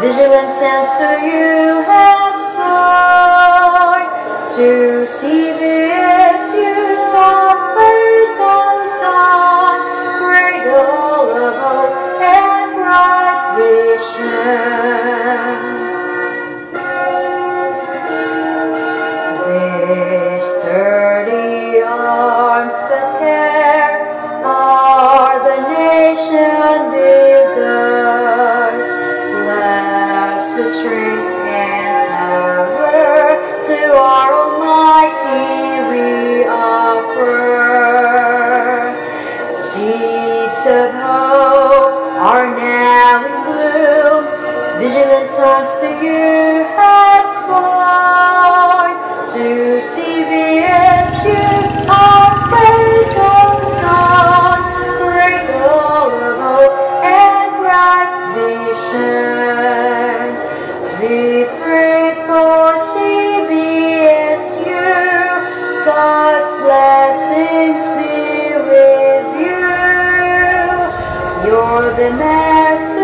Vigilant sense to you have swore to see the True. the master.